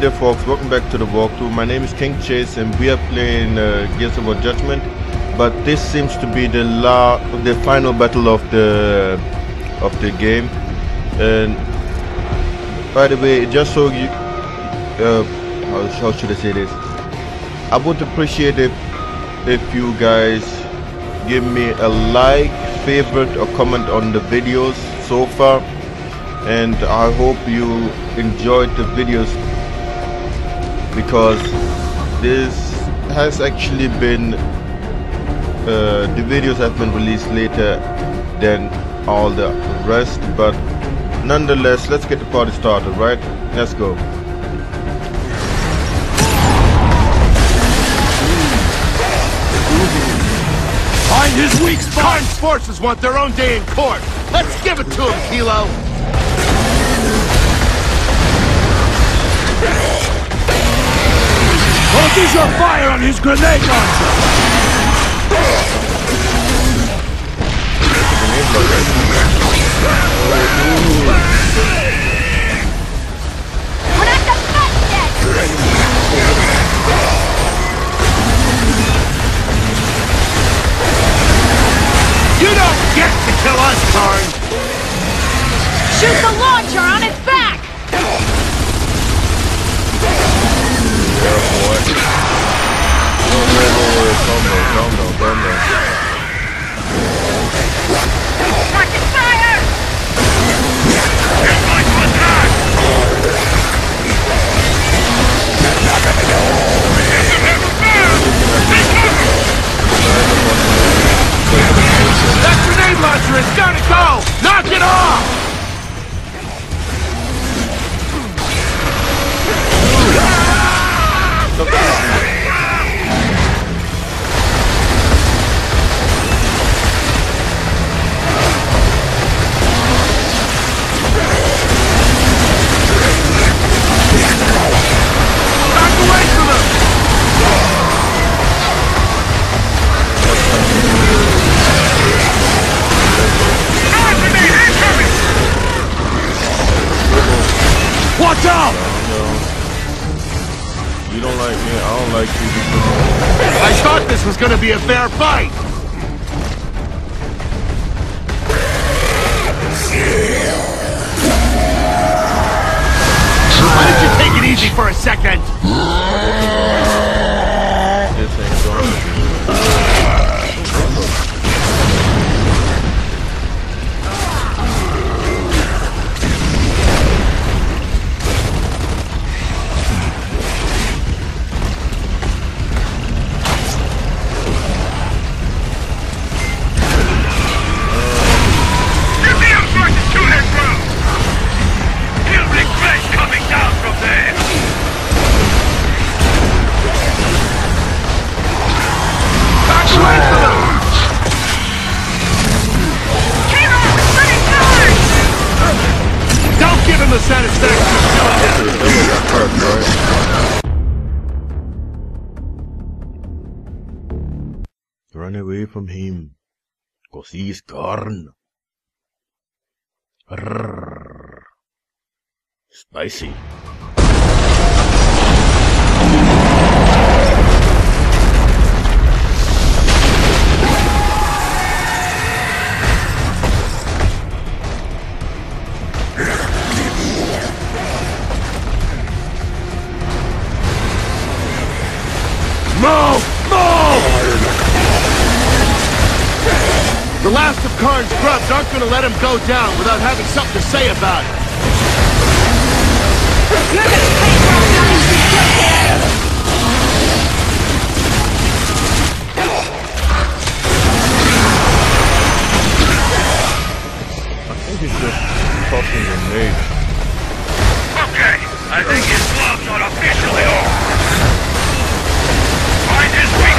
There folks, welcome back to the walkthrough. My name is King Chase and we are playing uh, Gears of War Judgment. But this seems to be the la the final battle of the of the game. And by the way, just so you uh, how, how should I say this? I would appreciate it if you guys give me a like, favorite or comment on the videos so far and I hope you enjoyed the videos because this has actually been uh, the videos have been released later than all the rest but nonetheless let's get the party started right let's go Find his weak spot! Karn's forces want their own day in court! Let's give it to him, Kilo! Focus your fire on his grenade launcher! I thought this was gonna be a fair fight! Why don't you take it easy for a second? Cause corn. Rrrr. Spicy. The last of Karn's grubs aren't gonna let him go down without having something to say about it. You're gonna pay for all these ridiculous! I think he's just tossing grenades. Okay, I think his gloves are officially off! Find his weak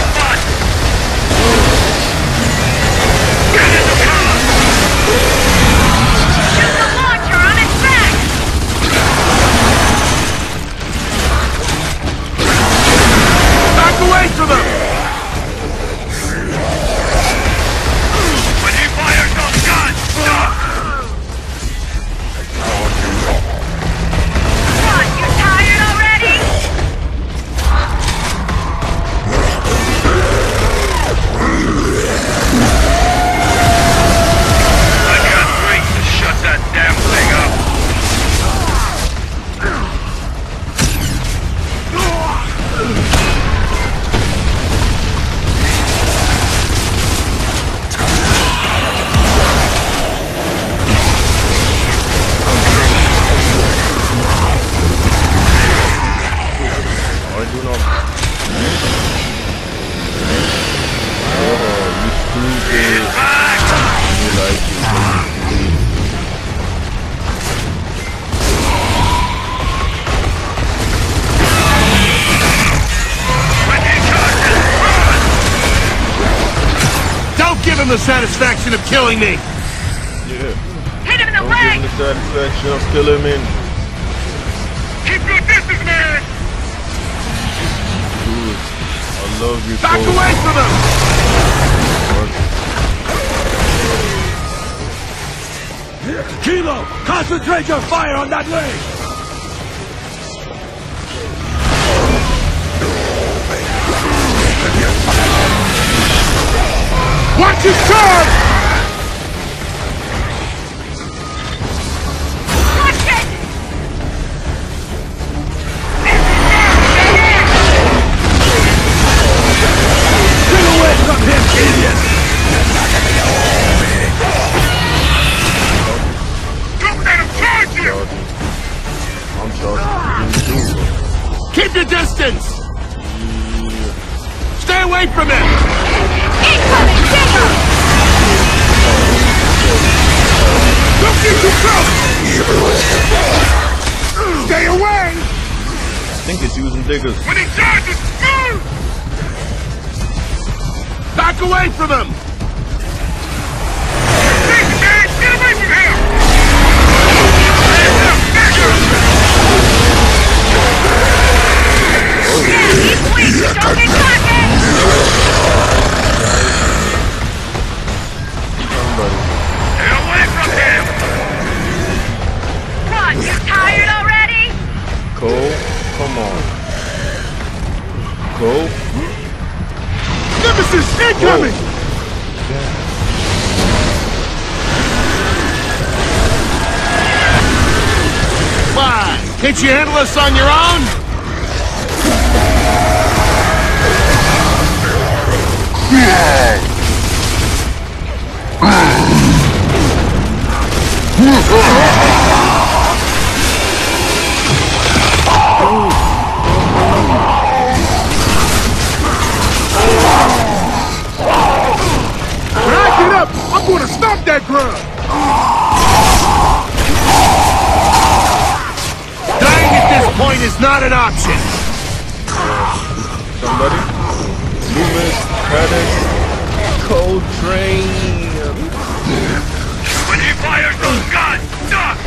the satisfaction of killing me. Yeah. Hit him in the Don't give him leg! the satisfaction of killing him. Keep your distance, man! Dude, I love you, Back Cole. away from him! Kilo, concentrate your fire on that leg! Watch his turn! Watch it! Get away from him, idiot! Don't let him charge you! I'm sorry. Keep your distance! Stay away from him! Incoming! Don't get too close! Stay away! I think he's using diggers. When he charges, move! Back away from him! Can't you handle this on your own? Back it up! I'm gonna stop that grub! At is not an option! Somebody? Loomis, Cadix, Coltrane. When he fires those guns, duck!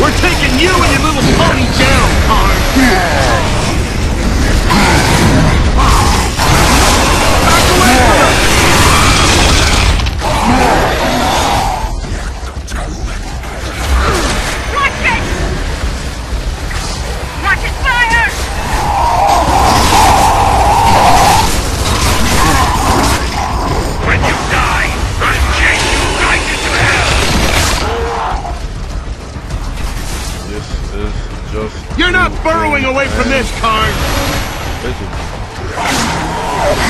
We're taking you and your little pony down, Connor! This,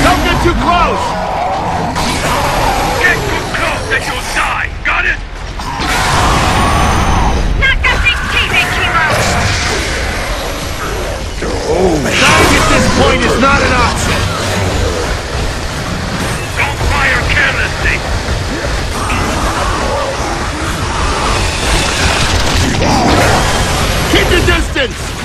Don't get too close! Get too close and you'll die! Got it? Not nothing teasing, eh, Kilo! Dying at this point is not an option! Don't fire carelessly! Keep your distance!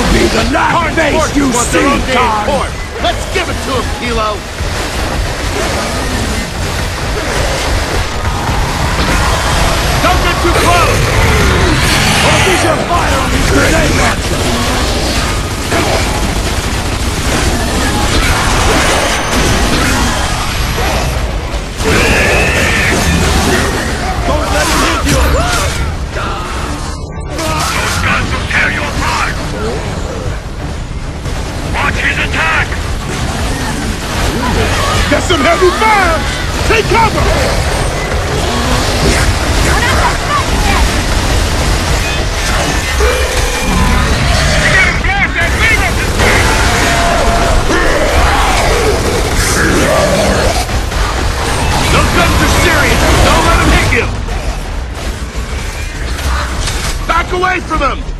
To be the last face you see, in Let's give it to him, Kilo! Don't get too close! Focus your fire on these grenade launchers! You! Back away from him!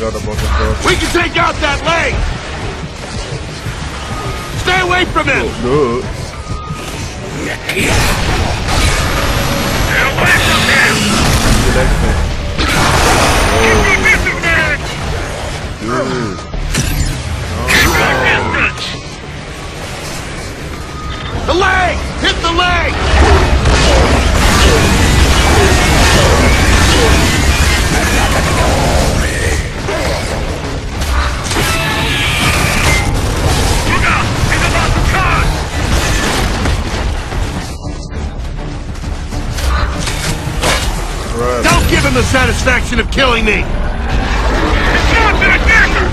Forgot about the cross. We can take out that leg! Stay away from him! Good. Stay away from him! The next man. Keep your distance, man! Good. Keep your distance! The leg! Hit the leg! Him the satisfaction of killing me! He's going to the!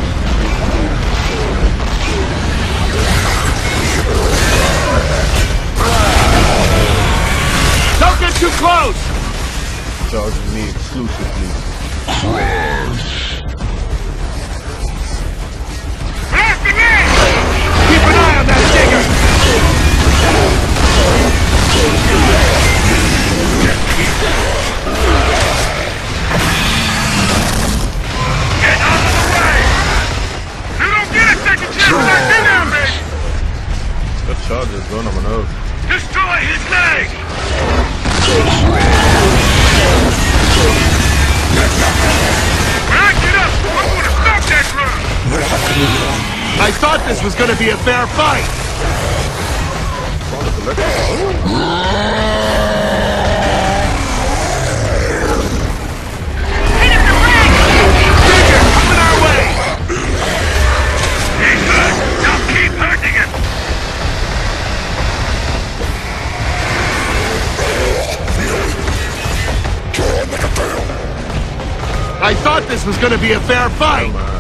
Don't get too close! Charging me exclusively. Blast the leg! Keep an eye on that digger! Get That charge is going on my nerves. Destroy his leg! Back it up! I'm gonna stop that run! I thought this was gonna be a fair fight! Was gonna be a fair fight!